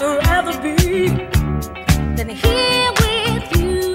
rather, be than here with you.